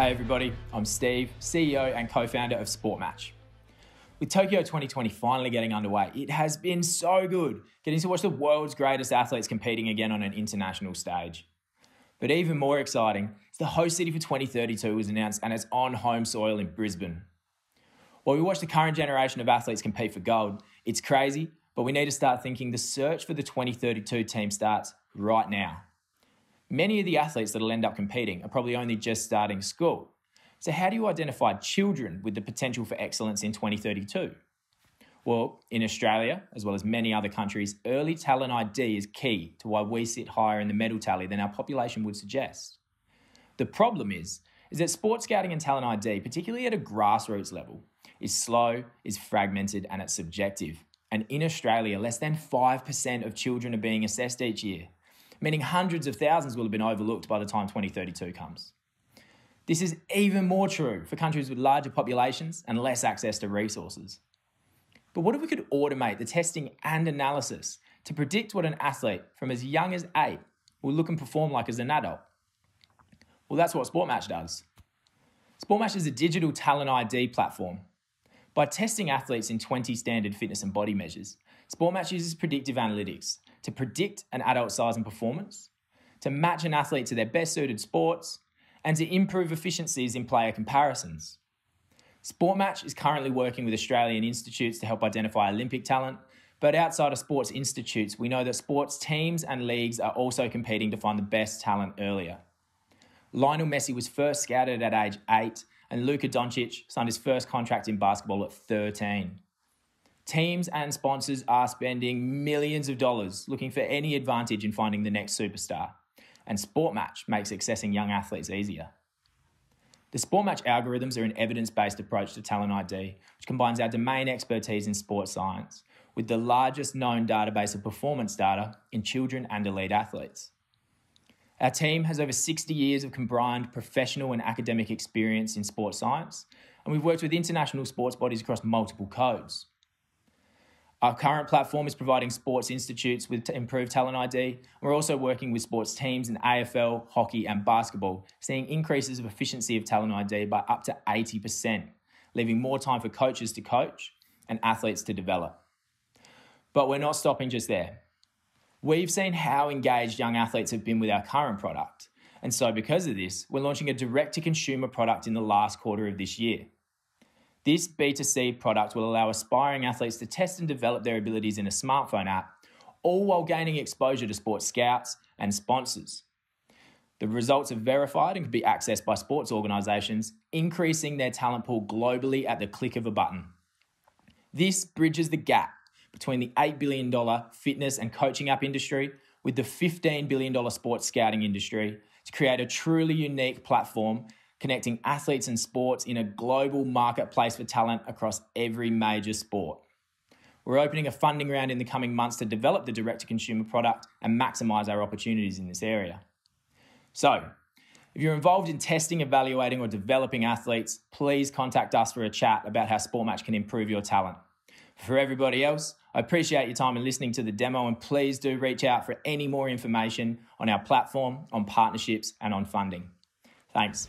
Hey everybody, I'm Steve, CEO and co founder of Sportmatch. With Tokyo 2020 finally getting underway, it has been so good getting to watch the world's greatest athletes competing again on an international stage. But even more exciting the host city for 2032 was announced and it's on home soil in Brisbane. While we watch the current generation of athletes compete for gold, it's crazy, but we need to start thinking the search for the 2032 team starts right now. Many of the athletes that will end up competing are probably only just starting school. So, how do you identify children with the potential for excellence in 2032? Well, in Australia, as well as many other countries, early talent ID is key to why we sit higher in the medal tally than our population would suggest. The problem is, is that sports scouting and talent ID, particularly at a grassroots level, is slow, is fragmented, and it's subjective. And in Australia, less than 5% of children are being assessed each year meaning hundreds of thousands will have been overlooked by the time 2032 comes. This is even more true for countries with larger populations and less access to resources. But what if we could automate the testing and analysis to predict what an athlete from as young as eight will look and perform like as an adult? Well, that's what SportMatch does. SportMatch is a digital talent ID platform. By testing athletes in 20 standard fitness and body measures, SportMatch uses predictive analytics to predict an adult size and performance, to match an athlete to their best suited sports, and to improve efficiencies in player comparisons. Sportmatch is currently working with Australian institutes to help identify Olympic talent, but outside of sports institutes, we know that sports teams and leagues are also competing to find the best talent earlier. Lionel Messi was first scouted at age 8, and Luka Doncic signed his first contract in basketball at 13. Teams and sponsors are spending millions of dollars looking for any advantage in finding the next superstar, and SportMatch makes accessing young athletes easier. The SportMatch algorithms are an evidence based approach to talent ID, which combines our domain expertise in sports science with the largest known database of performance data in children and elite athletes. Our team has over 60 years of combined professional and academic experience in sports science, and we've worked with international sports bodies across multiple codes. Our current platform is providing sports institutes with improved talent ID. We're also working with sports teams in AFL, hockey, and basketball, seeing increases of efficiency of talent ID by up to 80%, leaving more time for coaches to coach and athletes to develop. But we're not stopping just there. We've seen how engaged young athletes have been with our current product. And so, because of this, we're launching a direct to consumer product in the last quarter of this year. This B2C product will allow aspiring athletes to test and develop their abilities in a smartphone app, all while gaining exposure to sports scouts and sponsors. The results are verified and can be accessed by sports organisations, increasing their talent pool globally at the click of a button. This bridges the gap between the $8 billion fitness and coaching app industry with the $15 billion sports scouting industry to create a truly unique platform connecting athletes and sports in a global marketplace for talent across every major sport. We're opening a funding round in the coming months to develop the direct to consumer product and maximize our opportunities in this area. So, if you're involved in testing, evaluating, or developing athletes, please contact us for a chat about how SportMatch can improve your talent. For everybody else, I appreciate your time in listening to the demo, and please do reach out for any more information on our platform, on partnerships, and on funding. Thanks.